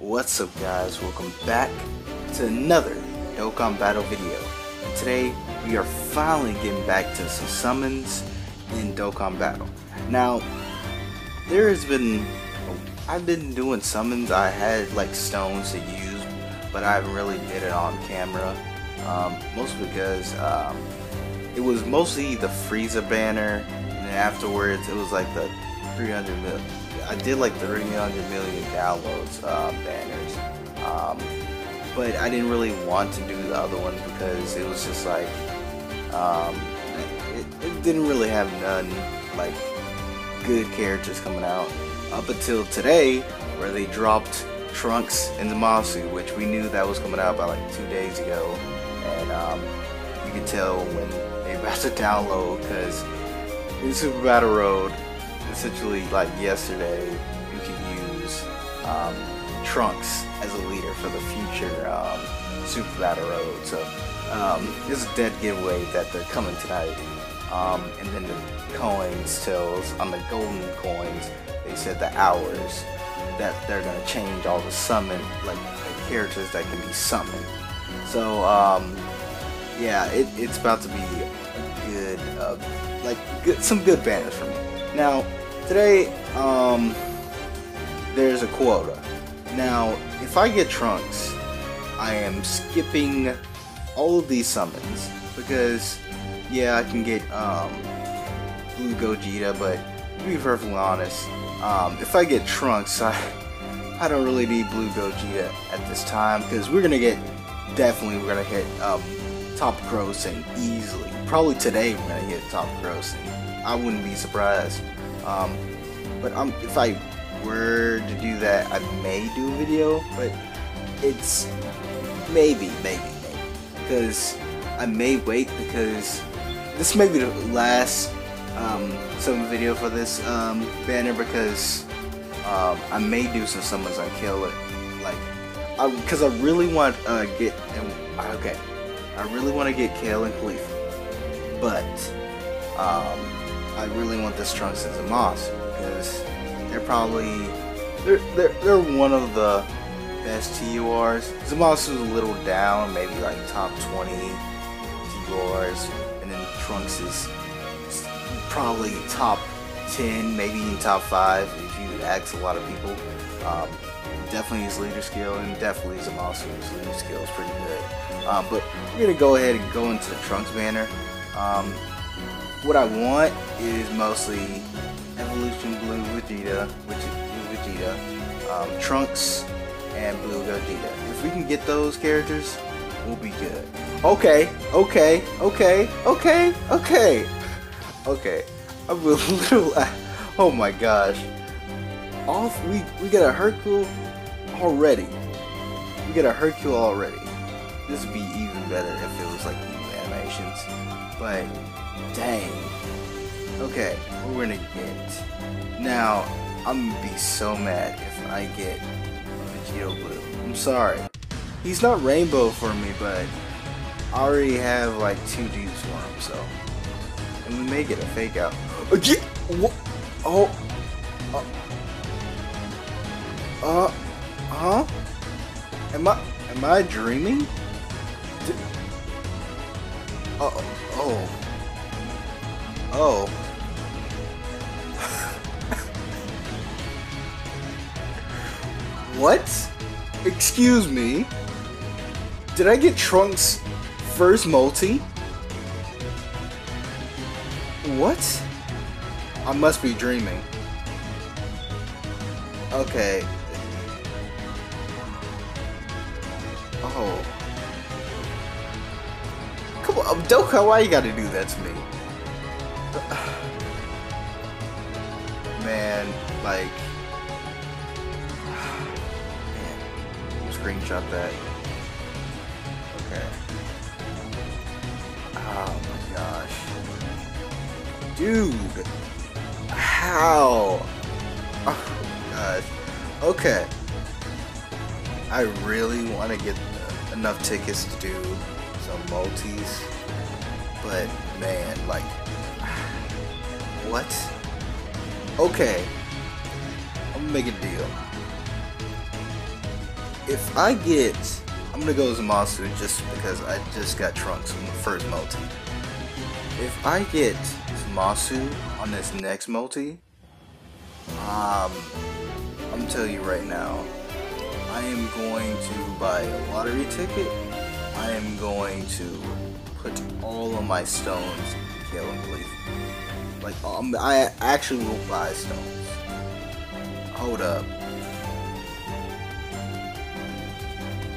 What's up guys, welcome back to another Dokkan Battle video. And today we are finally getting back to some summons in Dokkan Battle. Now, there has been, I've been doing summons, I had like stones to use, but I haven't really did it on camera. Um, mostly because um, it was mostly the Frieza banner, and then afterwards it was like the 300 mil I did like 300 million downloads um, banners, um, but I didn't really want to do the other ones because it was just like um, it, it, didn't really have none like good characters coming out. Up until today, where they dropped Trunks and Zamasu, which we knew that was coming out about like two days ago, and um, you can tell when they about to download because in Super Battle Road essentially like yesterday, you can use um, Trunks as a leader for the future um, Super Battle Road. So um, it's a dead giveaway that they're coming tonight. Um, and then the coins tells on the golden coins, they said the hours that they're gonna change all the summon like characters that can be summoned. So um, yeah, it, it's about to be good, uh, like good, some good banners for me. Now, today, um, there's a quota. Now, if I get Trunks, I am skipping all of these summons because, yeah, I can get um, Blue Gogeta, but to be perfectly honest, um, if I get Trunks, I I don't really need Blue Gogeta at this time because we're gonna get definitely we're gonna hit um, top grossing easily. Probably today we're gonna hit top grossing. I wouldn't be surprised. Um, but um, if I were to do that, I may do a video, but it's maybe, maybe, maybe. Because I may wait because this may be the last um, video for this um, banner because um, I may do some summons on Kill. Like, because I, I, really want to uh, get, okay, I really want to get Kale and Caulifla. But, um, I really want this Trunks as a Moss because they're probably they're they're they're one of the best TURs. Zamasu is a little down, maybe like top 20 TURs, and then Trunks is probably top 10, maybe in top 5 if you ask a lot of people. Um, definitely his leader skill, and definitely Zamasu's leader skill is pretty good. Um, but we're gonna go ahead and go into the Trunks banner. Um, what I want is mostly Evolution Blue Vegeta, which is Blue Vegeta, um, Trunks, and Blue Gogeta. If we can get those characters, we'll be good. Okay, okay, okay, okay, okay, okay. I'm a little. Oh my gosh! Off, we we got a Hercule already. We got a Hercule already. This would be even better if it was like new animations, but Dang. Okay, we're gonna get. Now, I'm gonna be so mad if I get Vegito Blue. I'm sorry. He's not rainbow for me, but I already have like two dudes for him, so. And we may get a fake out. Oh, yeah, what? Oh. Uh. Uh. Huh? Am I. Am I dreaming? Did, uh, oh. Oh. what? Excuse me? Did I get Trunks' first multi? What? I must be dreaming. Okay. Oh. Come on, Doka, why you gotta do that to me? Man, like, man, screenshot that. Okay. Oh my gosh, dude, how? Oh gosh. Okay. I really want to get enough tickets to do some multis, but man, like what? Okay. I'm gonna make a deal. if I get, I'm gonna go Zamasu just because I just got Trunks in the first multi. If I get Zamasu on this next multi, um, I'm tell you right now, I am going to buy a lottery ticket. I am going to put all of my stones in Kalim Belief. Like, um, I actually will buy stones. Hold up.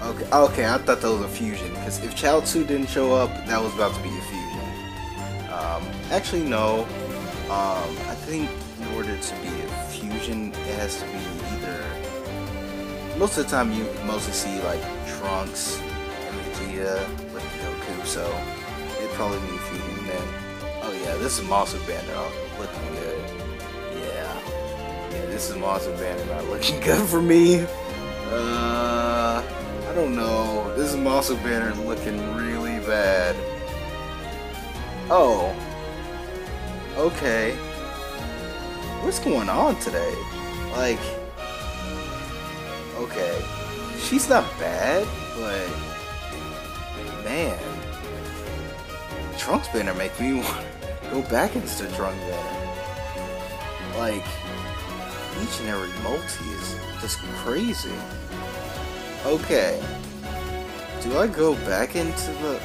Okay, okay, I thought that was a fusion, because if Chaozu didn't show up, that was about to be a fusion. Um, actually, no. Um, I think in order to be a fusion, it has to be either... Most of the time, you mostly see, like, Trunks and Vegeta with Goku, so it'd probably be a fusion then. Yeah, this is Monster Banner looking good. Yeah. Yeah, this is Monster Banner not looking good for me. Uh... I don't know. This is Monster Banner looking really bad. Oh. Okay. What's going on today? Like, okay. She's not bad, but man. Trunks Banner make me want go back into Trunks Banner. Like, each and every multi is just crazy. Okay. Do I go back into the...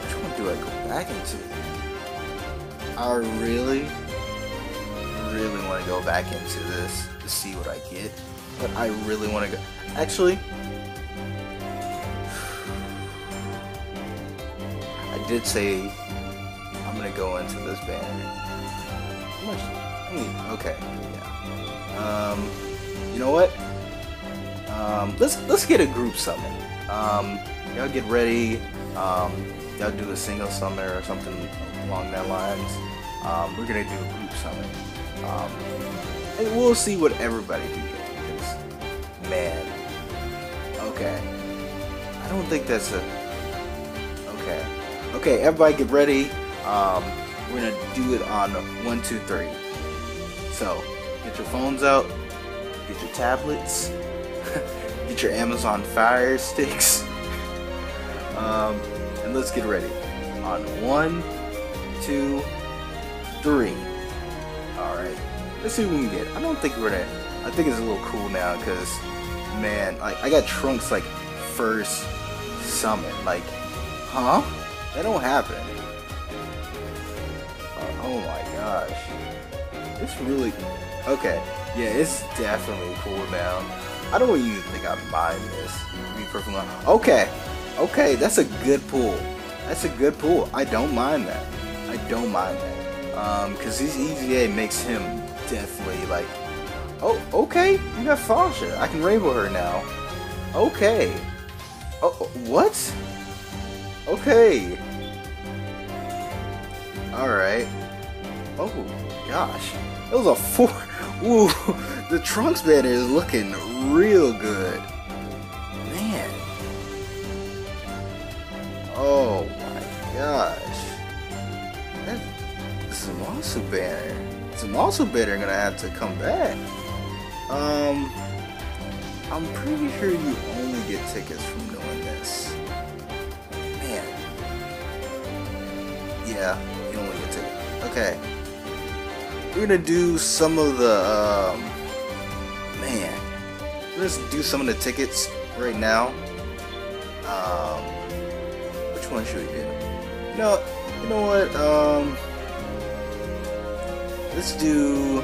Which one do I go back into? I really, really want to go back into this to see what I get. But I really want to go... Actually... did say I'm to go into this banner. How much? I mean, okay, yeah. Um... You know what? Um, let's let's get a group summon. Um, y'all get ready. Um, y'all do a single summon or something along that lines. Um, we're gonna do a group summon. Um, and we'll see what everybody can get. Man, okay. I don't think that's a. Okay. Okay, everybody get ready. Um, we're gonna do it on one, two, three. So, get your phones out get your tablets, get your Amazon Fire Sticks, um, and let's get ready. On one, two, three. Alright, let's see what we can get. I don't think we're gonna, I think it's a little cool now because, man, like, I got Trunks like first summon. Like, huh? That don't happen. Uh, oh my gosh. It's really, okay. Yeah, it's definitely cool down. I don't even think I mind this. Be perfectly. Okay, okay, that's a good pull. That's a good pull. I don't mind that. I don't mind that. Um, cause this EZA makes him definitely like, oh, okay, you got Fasha. I can rainbow her now. Okay. Oh, what? Okay. All right. Oh gosh, it was a four. Ooh, the Trunks banner is looking real good. Man. Oh my gosh. That Zamasu banner. Zamasu banner gonna have to come back. Um, I'm pretty sure you only get tickets from doing this. Man. Yeah, Okay. We're gonna do some of the um, man. Let's do some of the tickets right now. Um, which one should we do? Know you know what um, let's do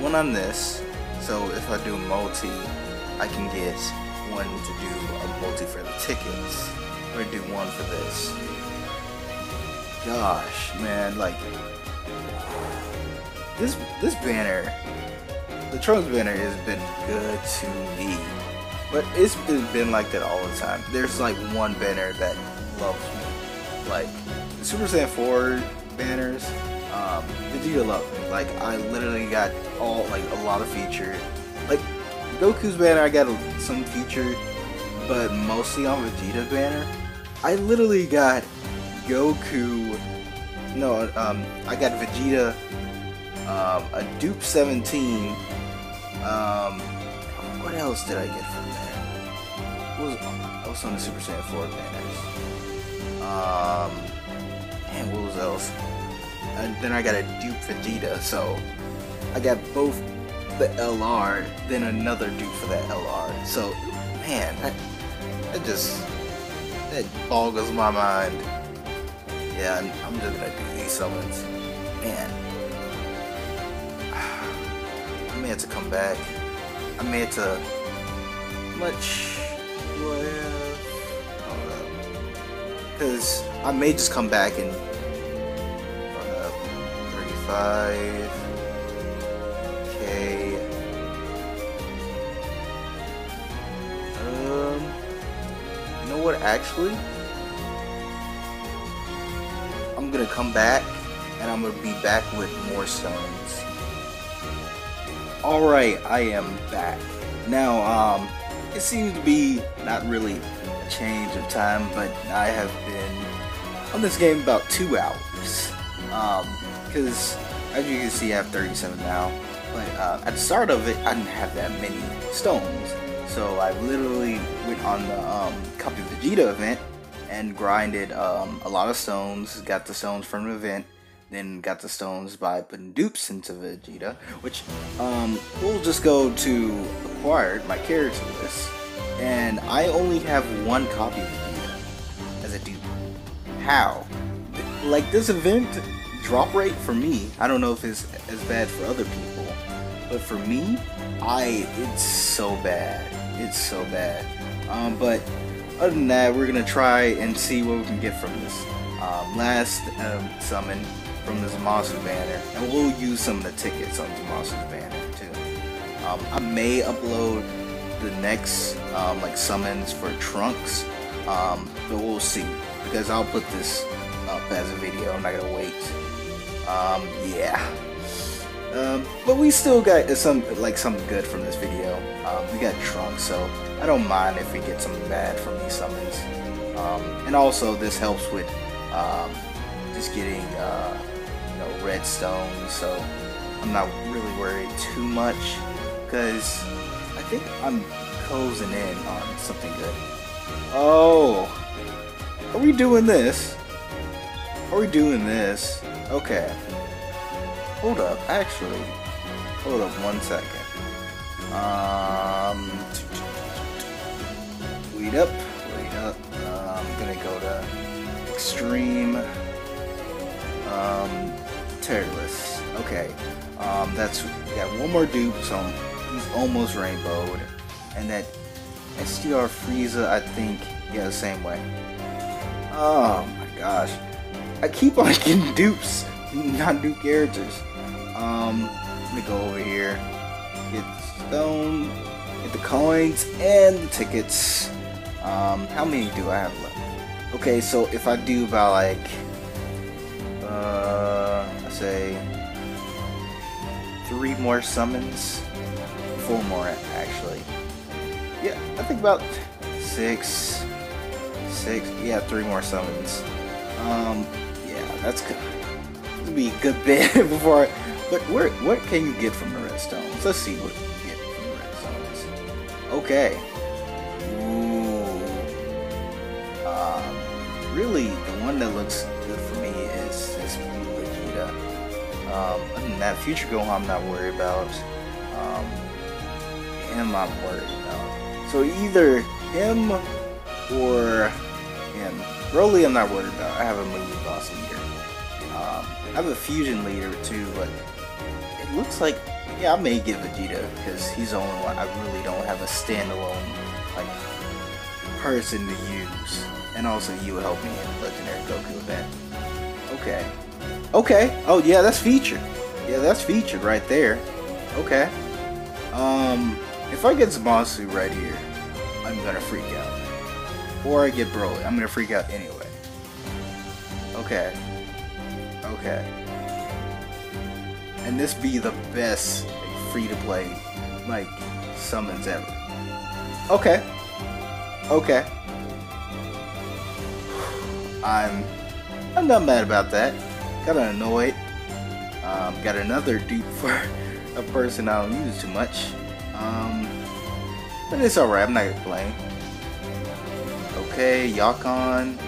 one on this. So if I do multi I can get one to do a multi for the tickets. We're gonna do one for this gosh, man, like this this banner, the Trunks banner has been good to me, but it's been like that all the time. There's like one banner that loves me, like the Super Saiyan 4 banners. Um, Vegeta love me. Like I literally got all like a lot of feature. Like Goku's banner, I got some feature, but mostly on Vegeta banner. I literally got Goku. No, um, I got Vegeta um, a Dupe 17. Um, what else did I get from there? What was also on the Super Saiyan 4 banners? Um, and what was else? And then I got a Dupe Vegeta, so I got both the LR, then another Dupe for that LR. So, man, that, that just that boggles my mind. Yeah, I'm just gonna do these summons. Man, I may have to come back. I may have to. Much have? Because I may just come back and. Uh, 35. Okay. Um. You know what? Actually, gonna come back and I'm gonna be back with more stones. Alright, I am back. Now, um, it seems to be not really a change of time, but I have been on this game about two hours. Um, because as you can see, I have 37 now. But uh, at the start of it, I didn't have that many stones. So I literally went on the um, Copy Vegeta event and grinded um, a lot of stones, got the stones from the event, then got the stones by putting dupes into Vegeta, which um, we'll just go to acquired, my character list, and I only have one copy of Vegeta as a dupe. How? Like this event drop rate for me, I don't know if it's as bad for other people, but for me, I it's so bad. It's so bad. Um, but other than that, we're gonna try and see what we can get from this um, last um, summon from the Zamasu banner, and we'll use some of the tickets on Zamasu banner too. Um, I may upload the next um, like summons for Trunks, um, but we'll see because I'll put this up as a video. I'm not gonna wait. Um, yeah. Um, but we still got some like something good from this video. Um, we got Trunks, so I don't mind if we get something bad from these summons. Um, and also, this helps with um, just getting uh, you know redstone, so I'm not really worried too much because I think I'm closing in on something good. Oh, are we doing this? Are we doing this? Okay. Hold up, actually. Hold up one second. Um, wait up, wait up. Uh, I'm gonna go to extreme um, terrorless. Okay, um, that's we got one more dupe, so he's almost rainbowed, and that STR Frieza, I think, yeah, the same way. Oh my gosh, I keep on getting dupes, not dupe characters. Um, let me go over here, get the stone, get the coins, and the tickets. Um, how many do I have left? Okay, so if I do about like, uh, I say three more summons, four more actually. Yeah, I think about six, six. Yeah, three more summons. Um, yeah, that's good. Will be a good bit before. But where, what can you get from the redstones? Let's see what you get from the redstones. Okay. Ooh. Um, really, the one that looks good for me is this Blue Vegeta. Um, other than that, Future Gohan I'm not worried about. Um, him I'm worried about. So either him or him. Broly I'm not worried about. I have a movie boss leader. Um, I have a fusion leader too, but it looks like yeah I may get Vegeta because he's the only one I really don't have a standalone like person to use. And also you help me in Legendary Goku event. Okay. Okay. Oh yeah, that's featured. Yeah, that's featured right there. Okay. Um, if I get Zamasu right here, I'm gonna freak out. Or I get Broly, I'm gonna freak out anyway. Okay. Okay. And this be the best like, free-to-play like summons ever. Okay. Okay. I'm I'm not mad about that. Kinda annoyed. Um, got another dupe for a person I don't use too much. Um, but it's alright, I'm not gonna complain. Okay, Yakon.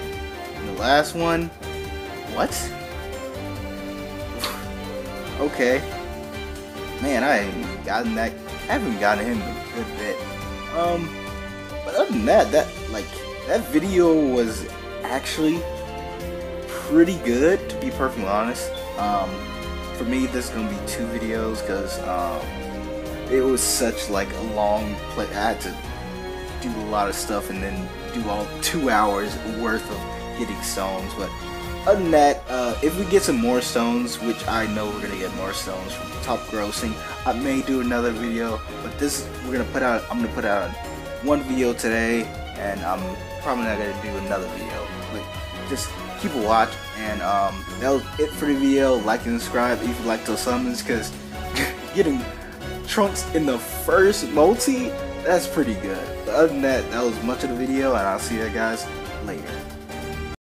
The last one. What? Okay. Man, I haven't gotten that. I haven't gotten him a good bit. Um, but other than that, that like that video was actually pretty good to be perfectly honest. Um, for me, this is gonna be two videos because um, it was such like a long play. I had to do a lot of stuff and then do all two hours worth of getting stones. But other than that, uh, if we get some more stones, which I know we're gonna get more stones from top grossing, I may do another video. But this, we're gonna put out. I'm gonna put out one video today, and I'm probably not gonna do another video. But just keep a watch, and um, that was it for the video. Like and subscribe if you like those summons, because getting trunks in the first multi, that's pretty good. But other than that, that was much of the video, and I'll see you guys later.